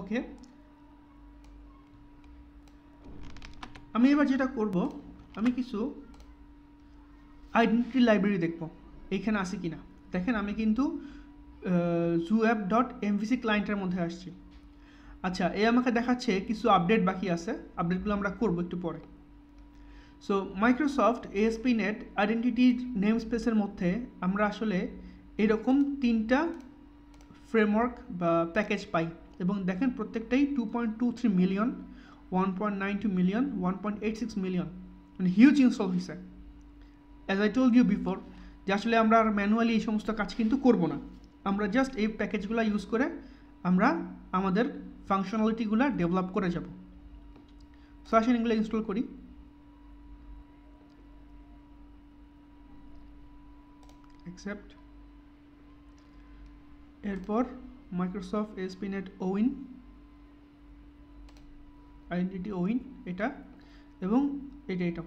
ওকে আমি এবার যেটা করব, আমি কিছু আইডেন্টিটি লাইব্রেরি দেখব। এইখানে আছে কি না দেখেন, আমি কিন্তু জু অ্যাপ ডট এমভিসি ক্লায়েন্টের মধ্যে আসছি। আচ্ছা এ আমাকে দেখাচ্ছে কিছু আপডেট বাকি আছে। আপডেটগুলো আমরা করব একটু পরে। So Microsoft ASP net identity name স্পেসের মধ্যে আমরা আসলে এরকম তিনটা ফ্রেমওয়ার্ক বা প্যাকেজ পাই। এবং দেখেন প্রত্যেকটাই two point two three million one point nine two million one point eight six million মানে হিউজ ইনস্টল হয়েছে as I told you before যে আসলে আমরা আর ম্যানুয়ালি এই সমস্ত কাজ কিন্তু করব না। আমরা জাস্ট এই প্যাকেজগুলো ইউজ করে আমরা আমাদের ফাংশনালিটিগুলো ডেভেলপ করে যাব। সো আসেন এগুলো ইনস্টল করি। অ্যাকসেপ্ট এরপর মাইক্রোসফট এসপিনেট ওইন আইডেন্টিটি ওইন এটা, এবং এটা এটা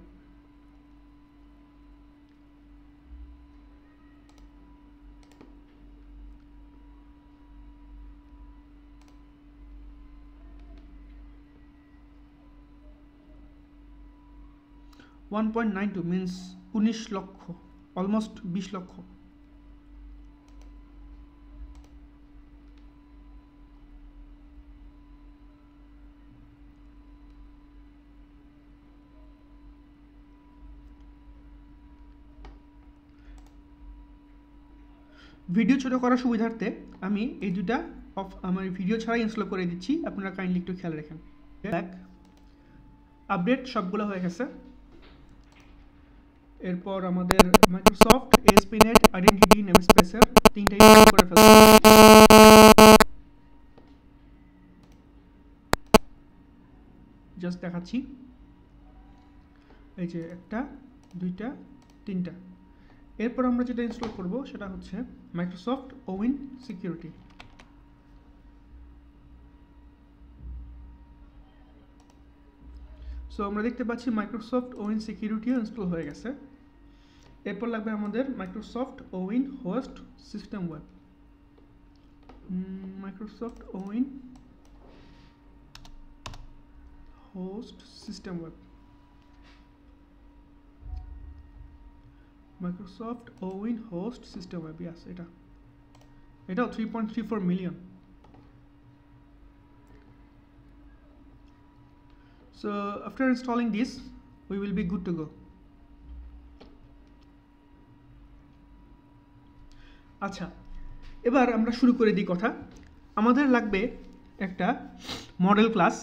one point nine two means উনিশ লক্ষ অলমোস্ট বিশ লক্ষ। ভিডিও ছোটো করার সুবিধার্থে আমি এই দুটা অফ আমার ভিডিও ছাড়াই ইনস্টল করে দিচ্ছি। আপনারা কাইন্ডলি একটু খেয়াল রাখেন। দেখ আপডেট সবগুলো হয়ে গেছে। এরপর আমাদের মাইক্রোসফট এসপিনেট আইডেন্টিটি নেম স্পেসের তিনটাই করে ফেলছি। জাস্ট দেখাচ্ছি। এই যে একটা, দুইটা, তিনটা। এরপর আমরা যেটা ইনস্টল করব সেটা হচ্ছে মাইক্রোসফট ওউইন সিকিউরিটি সো আমরা দেখতে পাচ্ছি মাইক্রোসফট ওউইন সিকিউরিটিও ইনস্টল হয়ে গেছে। এরপর লাগবে আমাদের Microsoft Owin host system web Microsoft Owin host system web Microsoft Owin host system web yes এটা এটাও three point three four million So after installing this, we will be good to go. আচ্ছা এবার আমরা শুরু করে দিই কথা। আমাদের লাগবে একটা মডেল ক্লাস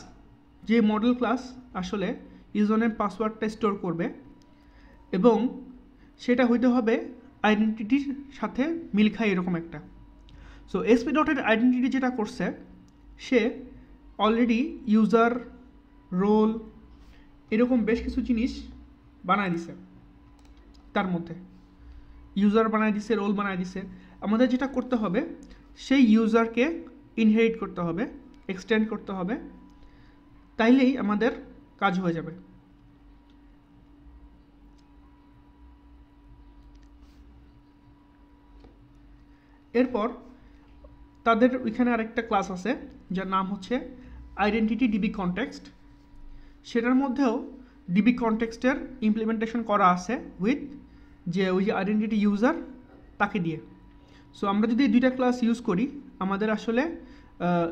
যে মডেল ক্লাস আসলে ইউজনের পাসওয়ার্ডটা স্টোর করবে এবং সেটা হইতে হবে আইডেন্টিটির সাথে মিল খায় এরকম একটা। সো এসপি ডটের আইডেন্টিটি যেটা করছে, সে অলরেডি ইউজার রোল এরকম বেশ কিছু জিনিস বানায় দিছে। তার মধ্যে ইউজার বানায় দিছে রোল বানায় দিছে। আমাদের যেটা করতে হবে, সেই ইউজারকে ইনহেরিট করতে হবে এক্সটেন্ড করতে হবে। তাইলেই আমাদের কাজ হয়ে যাবে। এরপর তাদের ওইখানে আরেকটা ক্লাস আছে, যার নাম হচ্ছে আইডেন্টিটি ডিবি কনটেক্সট সেটার মধ্যেও ডিবি কনটেক্সটের ইমপ্লিমেন্টেশন করা আছে উইথ যে ওই যে আইডেন্টিটি ইউজার তাকে দিয়ে। সো আমরা যদি দুইটা ক্লাস ইউজ করি, আমাদের আসলে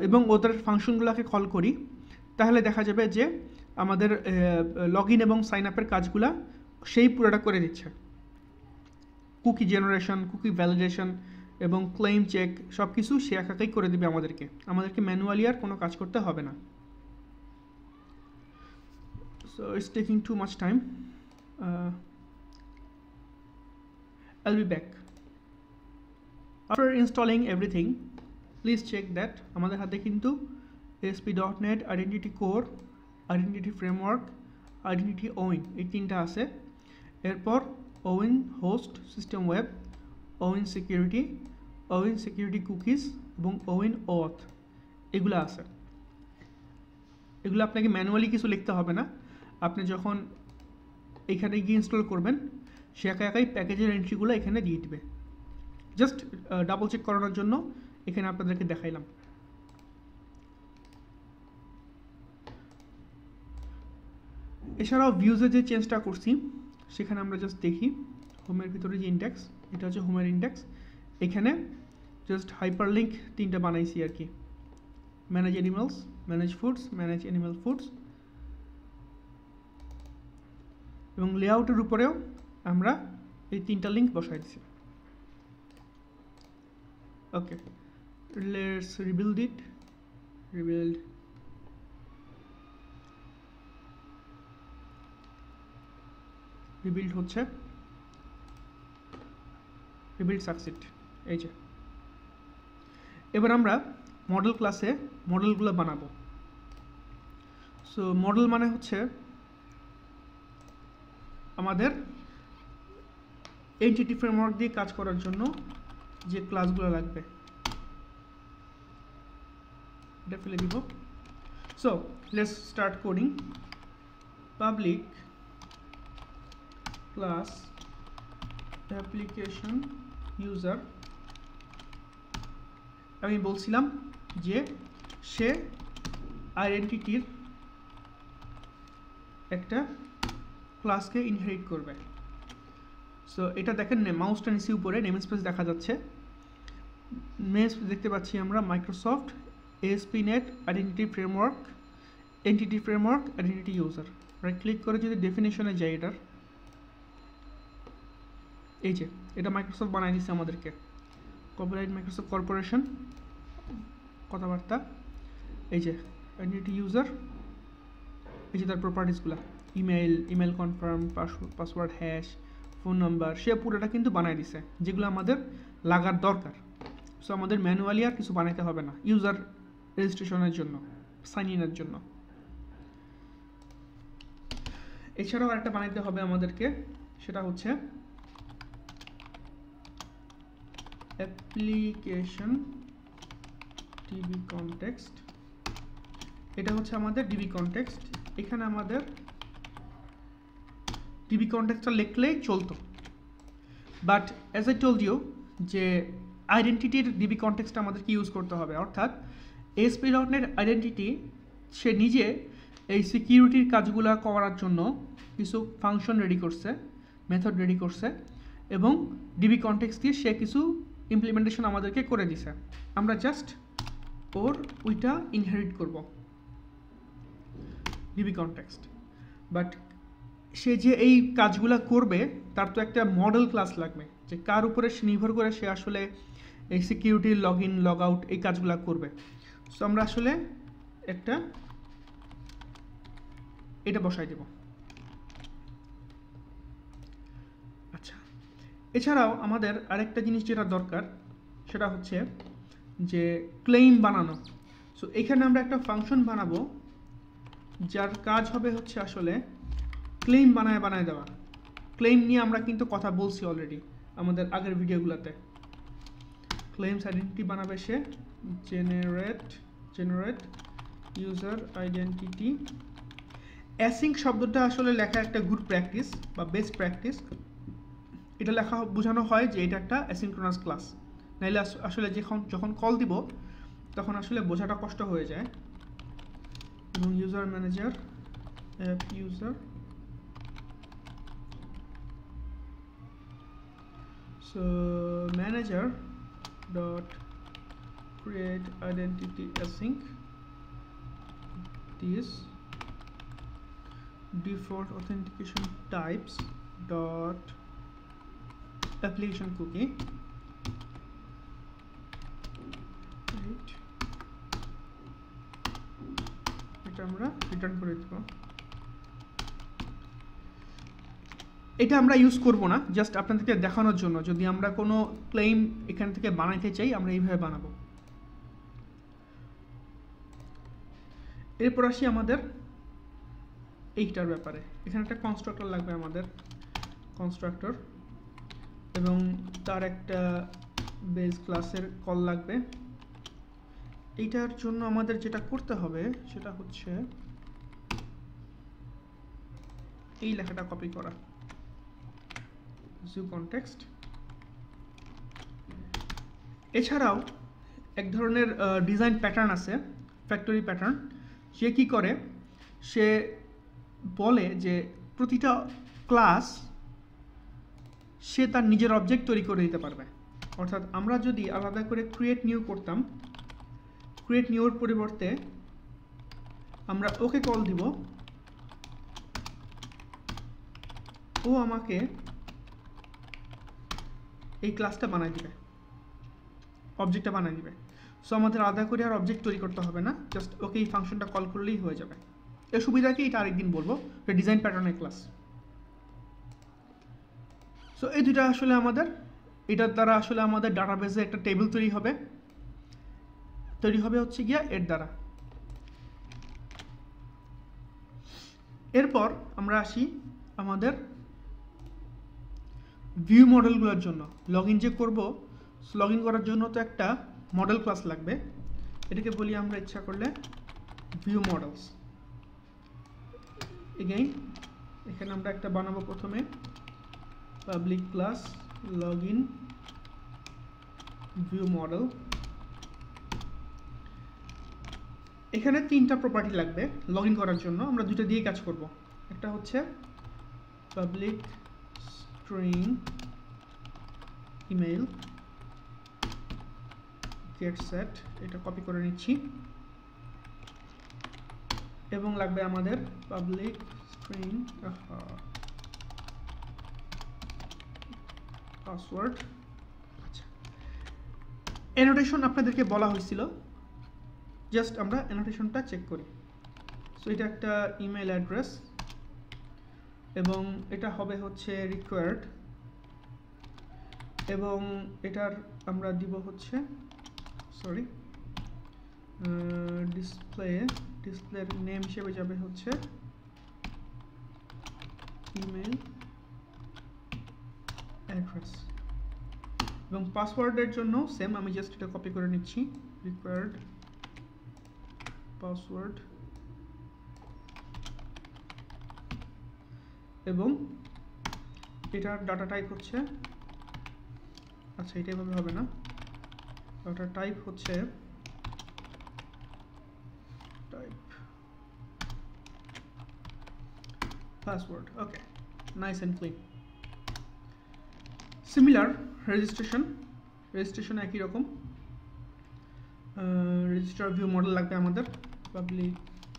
এবং ওদের ফাংশনগুলোকে কল করি, তাহলে দেখা যাবে যে আমাদের লগ ইন এবং সাইন আপের কাজগুলা সেই পুরোটা করে দিচ্ছে। কুকি জেনারেশন কুকি ভ্যালিডেশন এবং ক্লেম চেক সব কিছু সে একাকাই করে দেবে আমাদেরকে। আমাদেরকে ম্যানুয়ালি আর কোনো কাজ করতে হবে না। So it's taking too much time I'll be back after installing everything please check that আমাদের হাতে কিন্তু SP dot net identity core identity framework identity Owin এই তিনটা আছে। এরপর Owin host system web Owin security Owin security cookies এবং Owin auth এগুলো আছে। এগুলো আপনাকে ম্যানুয়ালি কিছু লিখতে হবে না। আপনি যখন এখানে গিয়ে ইনস্টল করবেন, সে একা একাই প্যাকেজের এন্ট্রিগুলো এখানে দিয়ে দিবে। জাস্ট ডাবল চেক করানোর জন্য এখানে আপনাদেরকে দেখাইলাম। এছাড়াও ভিউজে যে চেঞ্জটা করছি, সেখানে আমরা জাস্ট দেখি। হোমের ভিতরে যে ইন্ডেক্স এটা হচ্ছে হোমের ইন্ডেক্স এখানে জাস্ট হাইপার লিঙ্ক তিনটা বানাইছি আর কি। Manage animals manage foods manage animal foods এবং লেআউটের উপরেও আমরা এই তিনটা লিঙ্ক বসাই দিছি। Okay let's rebuild it rebuild rebuild হচ্ছে। রিবিল্ড সাকসিড এই যে। এবার আমরা মডেল ক্লাসে মডেলগুলো বানাবো। সো মডেল মানে হচ্ছে আমাদের এনটিটি ফ্রেমওয়ার্ক দিয়ে কাজ করার জন্য যে ক্লাসগুলো লাগবে। এটা ফেলে দিব। So let's start coding public class application user আমি বলছিলাম যে সে আইডেন্টিটির একটা ক্লাসকে ইনহেরিট করবে। সো এটা দেখেন মাউসটা নিচে উপরে নেম স্পেস দেখা যাচ্ছে। নেম স্পেস দেখতে পাচ্ছি আমরা Microsoft ASP net identity framework entity framework identity user right click করে যদি ডেফিনেশনে যাই এটার, এই যে, এটা মাইক্রোসফট বানাই দিচ্ছে আমাদেরকে। কপিরাইট মাইক্রোসফট কর্পোরেশন কথাবার্তা। এই যে আইডেন্টিটি ইউজার এই যে তার প্রপার্টিসগুলো email email confirm password hash phone number সে পুরোটা কিন্তু বানাই দিছে, যেগুলো আমাদের লাগার দরকার। সো আমাদের ম্যানুয়ালি আর কিছু বানাইতে হবে না ইউজার রেজিস্ট্রেশনের জন্য সাইন ইনের জন্য। এছাড়াও আরেকটা বানাইতে হবে আমাদেরকে, সেটা হচ্ছে অ্যাপ্লিকেশন ডিবি কনটেক্সট এটা হচ্ছে আমাদের ডিবি কনটেক্সট এখানে আমাদের ডিবি কনটেক্সটটা লিখলেই চলতো। But as I told you যে আইডেন্টিটির ডিবি কনটেক্সটটা আমাদেরকে ইউজ করতে হবে, অর্থাৎ এসপি ডটনেট আইডেন্টিটি সে নিজে এই সিকিউরিটির কাজগুলো করার জন্য কিছু ফাংশন রেডি করছে মেথড রেডি করছে এবং ডিবি কনটেক্সট দিয়ে সে কিছু ইমপ্লিমেন্টেশন আমাদেরকে করে দিছে। আমরা জাস্ট ওর ওইটা ইনহেরিট করব। ডিবি কনটেক্সট বাট সে যে এই কাজগুলো করবে, তার তো একটা মডেল ক্লাস লাগবে, যে কার উপরে সে নির্ভর করে সে আসলে এই security log in log out এই কাজগুলো করবে। সো আমরা আসলে একটা এটা বসাই দেব আচ্ছা এছাড়াও আমাদের আরেকটা জিনিস যেটা দরকার, সেটা হচ্ছে যে ক্লেইম বানানো। সো এখানে আমরা একটা ফাংশন বানাবো, যার কাজ হবে হচ্ছে আসলে ক্লেইম বানায় বানায় দেওয়া। ক্লেইম নিয়ে আমরা কিন্তু কথা বলছি অলরেডি আমাদের আগের ভিডিওগুলোতে ক্লেইমস আইডেন্টিটি বানাবে সে generate generate user identity async শব্দটা আসলে লেখা একটা গুড প্র্যাকটিস বা বেস্ট প্র্যাকটিস এটা লেখা, বোঝানো হয় যে এটা একটা অ্যাসিঙ্ক্রোনাস ক্লাস নাইলে আসলে যখন যখন কল দিব, তখন আসলে বোঝাটা কষ্ট হয়ে যায়। এবং user manager app user so manager dot create identity async, this default authentication types dot application cookie. এটা আমরা রিটার্ন করে এটা আমরা ইউজ করব না জাস্ট আপনাদেরকে দেখানোর জন্য। যদি আমরা কোনো ক্লেম এখান থেকে বানাইতে চাই, আমরা এইভাবে বানাবো। এরপর আসি আমাদের এইটার ব্যাপারে। এখানে একটা কনস্ট্রাক্টর লাগবে আমাদের। কনস্ট্রাক্টর এবং তার একটা বেস ক্লাসের কল লাগবে। এইটার জন্য আমাদের যেটা করতে হবে, সেটা হচ্ছে এই লেখাটা কপি করা। জু কনটেক্সট এছাড়াও এক ধরনের ডিজাইন প্যাটার্ন আছে ফ্যাক্টরি প্যাটার্ন সে কি করে? সে বলে যে প্রতিটা ক্লাস সে তার নিজের অবজেক্ট তৈরি করে দিতে পারবে। অর্থাৎ আমরা যদি আলাদা করে ক্রিয়েট নিউ করতাম ক্রিয়েট নিউর পরিবর্তে আমরা ওকে কল দিব। ও আমাকে এই ক্লাসটা বানাই দিবে। অবজেক্টটা বানাই দিবে। সো আমাদের আলাদা করে আর অবজেক্ট তৈরি করতে হবে না জাস্ট ওকে এই ফাংশনটা কল করলেই হয়ে যাবে। এর সুবিধা কি? এটা আরেকদিন বলব। ডিজাইন প্যাটার্নের ক্লাস সো এই দুটা আসলে আমাদের, এটার দ্বারা আসলে আমাদের ডাটাবেসে একটা টেবিল তৈরি হবে। তৈরি হবে হচ্ছে গিয়া এর দ্বারা। এরপর আমরা আসি আমাদের ভিউ মডেলগুলোর জন্য। লগ ইন যে করব লগ ইন করার জন্য তো একটা মডেল ক্লাস লাগবে। এটাকে বলি আমরা ইচ্ছা করলে ভিউ মডেলস এগেইন এখানে আমরা একটা বানাবো প্রথমে। Class login view model এখানে তিনটা প্রপার্টি লাগবে লগ করার জন্য। আমরা দুটো দিয়ে কাজ করব। একটা হচ্ছে public string email get set এটা কপি করে নিচ্ছি। এবং লাগবে আমাদের পাবলিক স্ট্রিং পাসওয়ার্ড আচ্ছা। অ্যানোটেশন আপনাদেরকে বলা হয়েছিল। জাস্ট আমরা অ্যানোটেশনটা চেক করি। সো এটা একটা ইমেল অ্যাড্রেস এবং এটা হবে হচ্ছে রিকোয়ার্ড এবং এটার আমরা দিব হচ্ছে সরি ডিসপ্লে ডিসপ্লের নেম হিসেবে যাবে হচ্ছে ইমেল অ্যাড্রেস এবং পাসওয়ার্ডের জন্য সেম আমি জাস্ট এটা কপি করে নিচ্ছি। রিকোয়ার্ড পাসওয়ার্ড এবং এটার ডাটা টাইপ হচ্ছে আচ্ছা এটা এভাবে হবে না। ডাটা টাইপ হচ্ছে type password okay nice and clean similar registration registration একই রকম। রেজিস্টার ভিউ মডেল লাগবে আমাদের। Public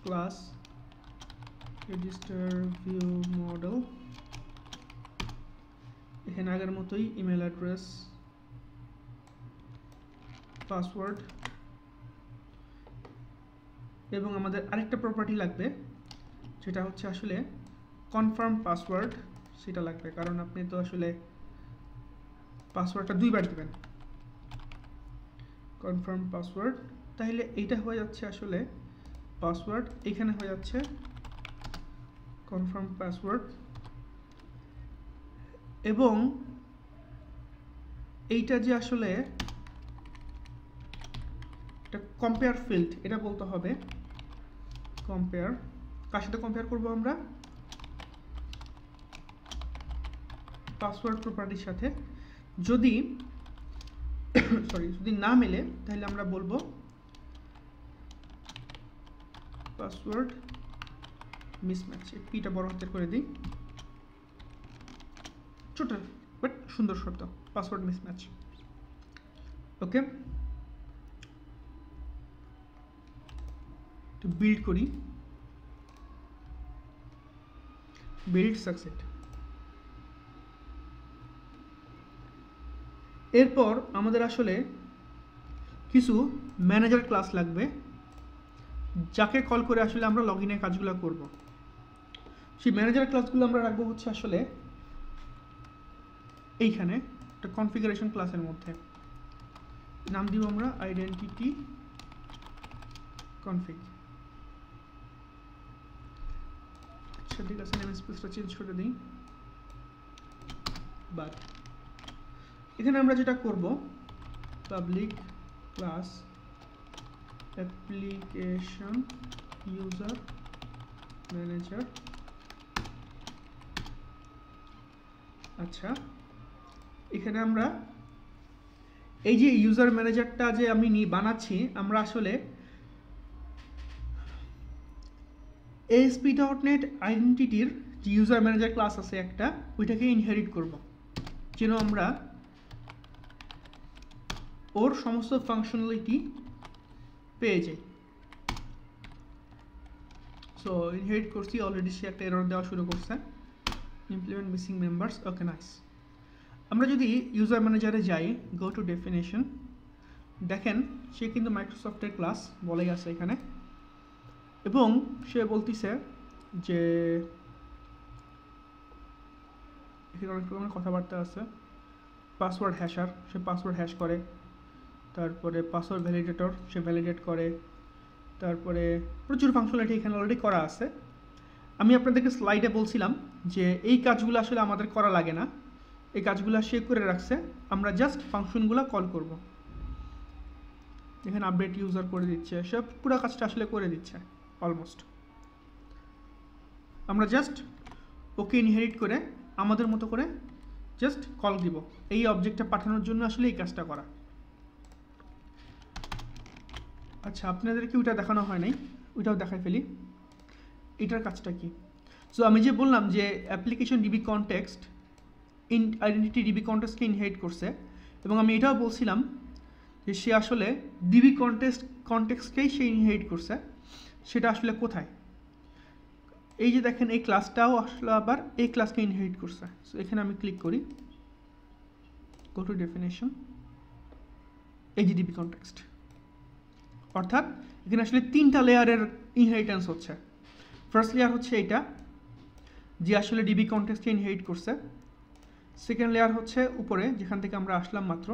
class register view model এখানে আগের মতোই ইমেল অ্যাড্রেস পাসওয়ার্ড এবং আমাদের আরেকটা প্রপার্টি লাগবে, যেটা হচ্ছে আসলে কনফার্ম পাসওয়ার্ড সেটা লাগবে। কারণ আপনি তো আসলে পাসওয়ার্ডটা দুইবার দেবেন। কনফার্ম পাসওয়ার্ড তাহলে এইটা হয়ে যাচ্ছে আসলে পাসওয়ার্ড এখানে হয়ে যাচ্ছে কনফার্ম পাসওয়ার্ড এবং এইটা যে আসলে এটা কম্পেয়ার ফিল্ড এটা বলতে হবে কম্পেয়ার কার সাথে কম্পেয়ার করব আমরা? পাসওয়ার্ড প্রপার্টির সাথে। যদি সরি যদি না মেলে, তাহলে আমরা বলব পাসওয়ার্ড মিসম্যাচ পিটা বড় হাতের করে দিই। ছোট বাট সুন্দর শব্দ পাসওয়ার্ড মিসম্যাচ ওকে? বিল্ড করি। বিল্ড সাকসেট এরপর আমাদের আসলে কিছু ম্যানেজার ক্লাস লাগবে, যাকে কল করে আসলে আমরা লগ ইনের কাজগুলো করব। সেই ম্যানেজার ক্লাসগুলো আমরা রাখব হচ্ছে আসলে এইখানে, একটা কনফিগারেশন ক্লাসের মধ্যে। নাম দিব আমরা আইডেন্টিটি কনফিগ আচ্ছা ঠিক আছে স্পেসটা চেঞ্জ করে দিই। বাট এখানে আমরা যেটা করব public class application user manager আচ্ছা এখানে আমরা এই যে ইউজার ম্যানেজারটা যে আমি বানাচ্ছি, আমরা আসলে এএসপি ডট নেট আইডেন্টিটির যে ইউজার ম্যানেজার ক্লাস আছে একটা ওইটাকে ইনহেরিট করব। যেন আমরা ওর সমস্ত ফাংশনালিটি পেয়ে যাই সো ইনহেরিট করছি অলরেডি সে একটা এরর দেওয়া শুরু করছে। Implement missing members okay nice আমরা যদি ইউজার ম্যানেজারে যাই গো টু ডেফিনেশন দেখেন, সে কিন্তু মাইক্রোসফটের ক্লাস বলেই আছে এখানে। এবং সে বলতিছে যে, এখানে অনেক রকমের কথাবার্তা আছে। পাসওয়ার্ড হ্যাশার সে পাসওয়ার্ড হ্যাশ করে। তারপরে পাসওয়ার্ড ভ্যালিডেটর সে ভ্যালিডেট করে। তারপরে প্রচুর ফাংশনালিটি এখানে অলরেডি করা আছে। আমি আপনাদেরকে স্লাইডে বলছিলাম যে এই কাজগুলো আসলে আমাদের করা লাগে না। এই কাজগুলো সে করে রাখছে। আমরা জাস্ট ফাংশনগুলো কল করব। এখানে আপডেট ইউজার করে দিচ্ছে। সে পুরো কাজটা আসলে করে দিচ্ছে অলমোস্ট আমরা জাস্ট ওকে ইনহেরিট করে আমাদের মতো করে জাস্ট কল দিব। এই অবজেক্টটা পাঠানোর জন্য আসলে এই কাজটা করা। আচ্ছা আপনাদেরকে ওইটা দেখানো হয় নাই? ওইটাও দেখাই ফেলি। এটার কাজটা কি? সো আমি যে বললাম যে application DB context in identity DB কনটেক্সটকে inherit করছে, এবং আমি এটাও বলছিলাম যে সে আসলে ডিবি কনটেক্সট কনটেক্সটকেই সে ইনহেরিট করছে, সেটা আসলে কোথায়? এই যে দেখেন, এই ক্লাসটাও আসলে আবার এই ক্লাসকে ইনহেরিট করছে। সো এখানে আমি ক্লিক করি। গো টু ডেফিনেশন এই যে ডিবি কনটেক্সট অর্থাৎ এখানে আসলে তিনটা লেয়ারের ইনহেরিটেন্স হচ্ছে। ফার্স্ট লেয়ার হচ্ছে এইটা, যে আসলে ডিবি কনটেক্সটকে ইনহেরিট করছে। সেকেন্ড লেয়ার হচ্ছে উপরে, যেখান থেকে আমরা আসলাম মাত্র।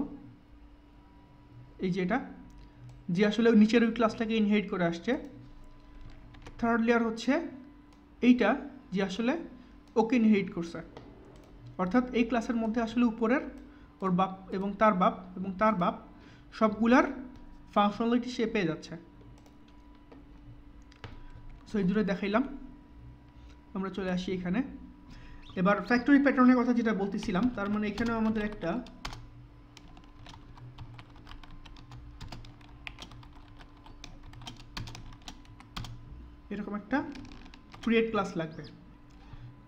এই যে এটা, যে আসলে নিচের ওই ক্লাসটাকে ইনহেরিট করে আসছে। থার্ড লেয়ার হচ্ছে এইটা, যে আসলে ওকে ইনহেরিট করছে। অর্থাৎ এই ক্লাসের মধ্যে আসলে উপরের ওর বাপ এবং তার বাপ এবং তার বাপ সবগুলার ফাংশনালিটি সে পেয়ে যাচ্ছে। সো এই দুটো দেখাইলাম। আমরা চলে আসি এখানে। এবার ফ্যাক্টরি প্যাটার্নের কথা যেটা বলতেছিলাম, তার মানে এখানেও আমাদের একটা এরকম একটা ক্রিয়েট ক্লাস লাগবে।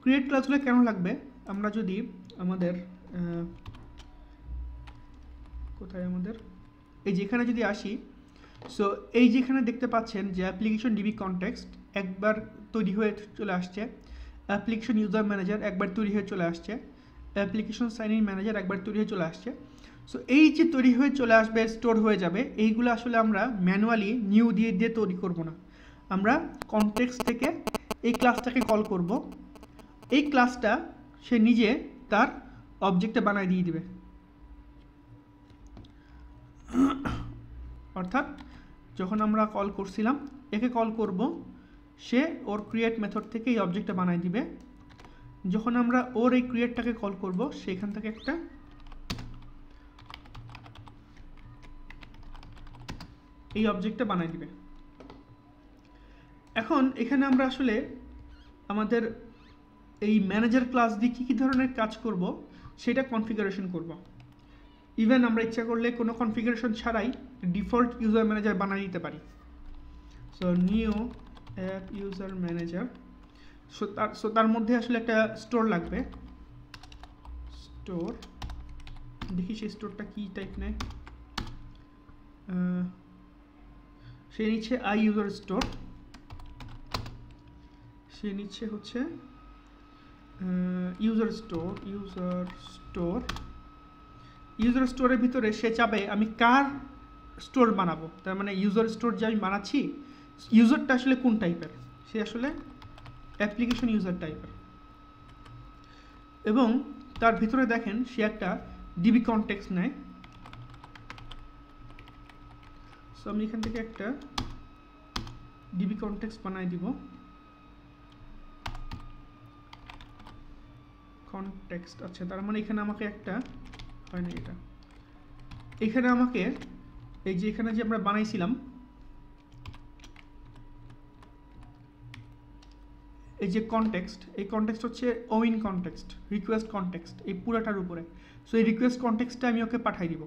ক্রিয়েট ক্লাসগুলো কেন লাগবে? আমরা যদি আমাদের কোথায় আমাদের? এই যেখানে যদি আসি সো এই যেখানে দেখতে পাচ্ছেন যে অ্যাপ্লিকেশন ডিবি কনটেক্সট একবার তৈরি হয়ে চলে আসছে অ্যাপ্লিকেশন ইউজার ম্যানেজার একবার তৈরি হয়ে চলে আসছে অ্যাপ্লিকেশন সাইন ইন ম্যানেজার একবার তৈরি হয়ে চলে আসছে। সো এই যে তৈরি হয়ে চলে আসবে স্টোর হয়ে যাবে, এইগুলো আসলে আমরা ম্যানুয়ালি নিউ দিয়ে দিয়ে তৈরি করব না। আমরা কনটেক্স থেকে এই ক্লাসটাকে কল করব। এই ক্লাসটা সে নিজে তার অবজেক্টে বানায় দিয়ে দিবে। অর্থাৎ যখন আমরা কল করছিলাম, একে কল করব, সে ওর ক্রিয়েট মেথড থেকে এই অবজেক্টটা বানায় দিবে। যখন আমরা ওর এই ক্রিয়েটটাকে কল করব, সেখান থেকে একটা এই অবজেক্টটা বানায় দিবে। এখন এখানে আমরা আসলে আমাদের এই ম্যানেজার ক্লাস দিয়ে কী কী ধরনের কাজ করব, সেটা কনফিগারেশন করব। ইভেন আমরা ইচ্ছা করলে কোনো কনফিগারেশন ছাড়াই ডিফল্ট ইউজার ম্যানেজার বানিয়ে দিতে পারি। So new app user manager so তার সো তার মধ্যে আসলে একটা স্টোর লাগবে। স্টোর দেখি সেই স্টোরটা কী টাইপ নেয়। সে নিচ্ছে আই ইউজার স্টোর সে নিচ্ছে হচ্ছে user store user store user স্টোরের ভিতরে সে চাবে, আমি কার স্টোর বানাবো? তার মানে ইউজার স্টোর যে আমি বানাচ্ছি ইউজারটা আসলে কোন টাইপের সে আসলে অ্যাপ্লিকেশন ইউজার টাইপের এবং তার ভিতরে দেখেন, সে একটা ডিবি কনটেক্স নেয়। সো আমি এখান থেকে একটা ডিবি কনটেক্স বানাই দিব। কনটেক্সট আচ্ছা তার মানে এখানে আমাকে একটা হয় না এটা। এখানে আমাকে, এই যে এখানে যে আমরা বানাইছিলাম, এই যে কনটেক্সট এই কনটেক্সট হচ্ছে ওইন কনটেক্সট রিকোয়েস্ট কনটেক্সট এই পুরাটার উপরে। সো এই রিকোয়েস্ট কনটেক্সটটা আমি ওকে পাঠাই দিব।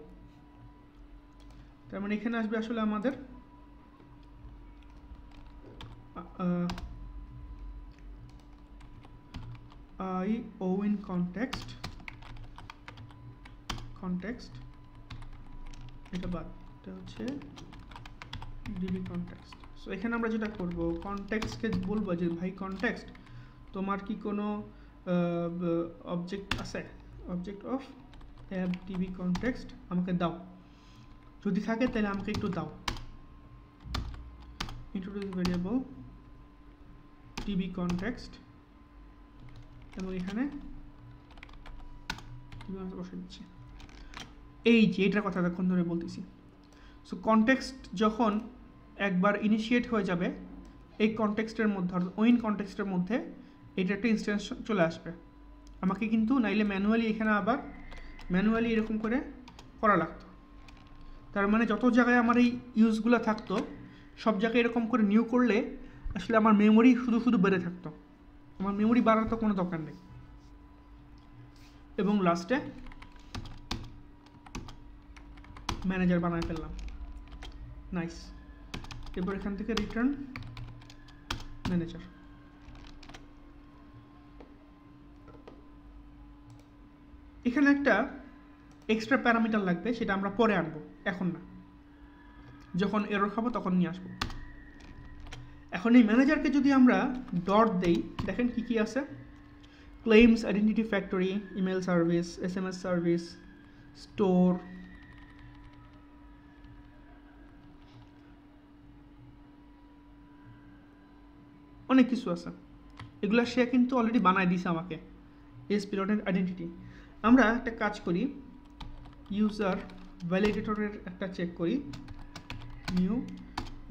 তার মানে এখানে আসবে আসলে আমাদের I O in context context এটা বাদ, এটা হচ্ছে ডিবি কনটেক্সট সো এখানে আমরা যেটা করব কনটেক্সটকে বলব যে, ভাই কনটেক্সট তোমার কি কোনো অবজেক্ট আছে? Object of app DB context আমাকে দাও। যদি থাকে, তাহলে আমাকে একটু দাও। Introduce variable db context, এবং এখানে বসে দিচ্ছি। এই যে, এটার কথা এতক্ষণ ধরে বলতেছি। সো কনটেক্সট যখন একবার ইনিশিয়েট হয়ে যাবে, এই কনটেক্সটের মধ্যে, অর্থাৎ ওইন কনটেক্সটের মধ্যে এটা একটা ইনস্ট্যান্স চলে আসবে। আমাকে কিন্তু নাইলে ম্যানুয়ালি এখানে আবার ম্যানুয়ালি এরকম করে করা লাগতো। তার মানে যত জায়গায় আমার এই ইউজগুলো থাকতো, সব জায়গায় এরকম করে নিউ করলে আসলে আমার মেমোরি শুধু শুধু বেড়ে থাকতো। আমার মেমোরি বাড়ার তো কোনো দরকার নেই। এবং লাস্টে ম্যানেজার বানায় ফেললাম। নাইস এরপর এখান থেকে রিটার্ন ম্যানেজার এখানে একটা এক্সট্রা প্যারামিটার লাগবে, সেটা আমরা পরে আনব, এখন না। যখন এরর খাব তখন নিয়ে আসব। এখন এই ম্যানেজারকে যদি আমরা ডট দেই, দেখেন কি কি আছে? Claims identity factory email service S M S অনেক কিছু আছে। এগুলো সে কিন্তু অলরেডি বানায় দিছে আমাকে এস পিলটের আইডেন্টিটি আমরা একটা কাজ করি ইউজার ভ্যালিডেটরের একটা চেক করি। নিউ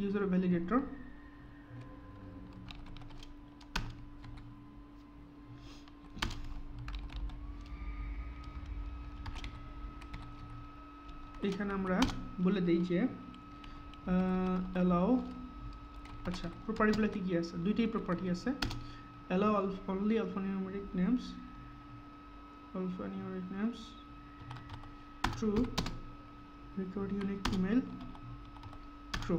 user ভ্যালিডেটর এখানে আমরা বলে দিই যে অ্যালাউ আচ্ছা প্রপার্টিগুলো কী কী আছে, দুইটাই প্রপার্টি আছে। Allow only alphanumeric names alphanumeric names, true, record unique email true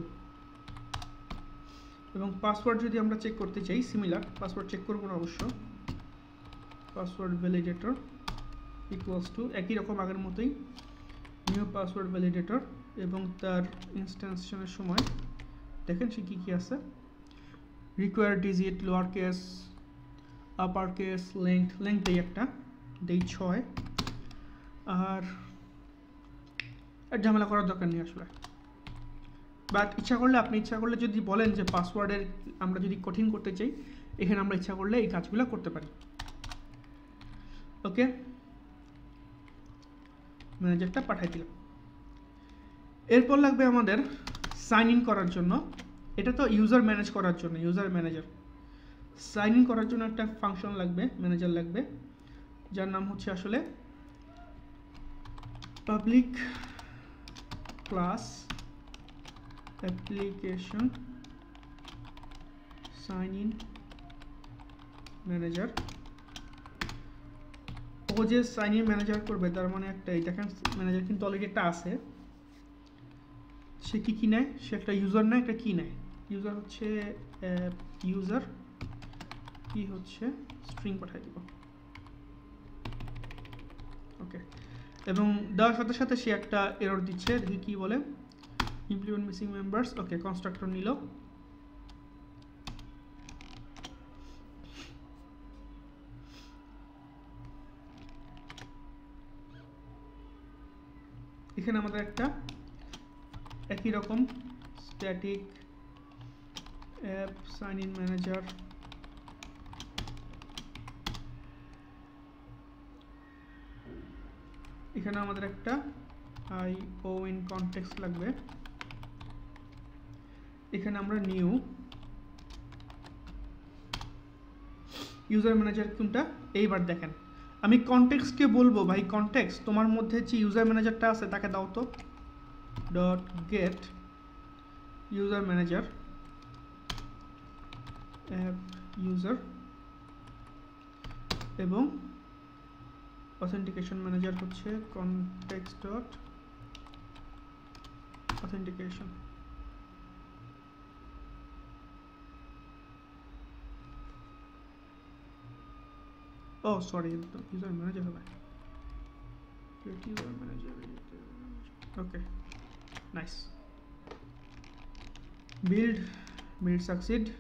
এবং পাসওয়ার্ড যদি আমরা চেক করতে চাই সিমিলার পাসওয়ার্ড চেক করব না অবশ্য। পাসওয়ার্ড ভ্যালিডেটর ইকুয়ালস টু একই রকম আগের মতোই নিউ পাসওয়ার্ড ভ্যালিডেটর এবং তার ইনস্ট্যান্সেশনের সময় দেখেন সে কী কী আছে? Require digit lower case upper case length length দেই একটা, দেই ছয়। আর ঝামেলা করার দরকার নেই আসলে। বাট ইচ্ছা করলে, আপনি ইচ্ছা করলে যদি বলেন যে পাসওয়ার্ডের আমরা যদি কঠিন করতে চাই, এখানে আমরা ইচ্ছা করলে এই কাজগুলো করতে পারি। ওকে ম্যানেজারটা পাঠাই দিলাম। এরপর লাগবে আমাদের সাইন ইন করার জন্য, এটা তো ইউজার ম্যানেজ করার জন্য ইউজার ম্যানেজার সাইন ইন করার জন্য একটা ফাংশন লাগবে ম্যানেজার লাগবে, যার নাম হচ্ছে আসলে public class application sign in manager ও যে সাইন ইন ম্যানেজার করবে, তার মানে একটাই দেখেন ম্যানেজার কিন্তু অলরেডি একটা আছে। সে কি কি নেয়? সে একটা ইউজার নেয় একটা কি নেয়? ইউজার হচ্ছে ইউজার কি হচ্ছে? স্ট্রিং পাঠাই দিব। ওকে এবং দেওয়ার সাথে সাথে সে একটা এরর দিচ্ছে দেখি কি বলে? Implement missing members okay constructor নিল। এখানে আমাদের একটা একই রকম static app sign in manager এখানে আমাদের একটা আই ও ইন কনটেক্সট লাগবে। এখানে আমরা নিউ ইউজার ম্যানেজার কোনটা এইবার দেখেন। আমি কনটেক্সটকে বলব ভাই কনটেক্সট তোমার মধ্যে যে ইউজার ম্যানেজারটা আছে, তাকে দাও তো। Dot get user manager app user এবং অথেন্টিকেশন ম্যানেজার হচ্ছে context dot authentication oh sorry user manager হবে। User manager okay nice. Build. Build succeed.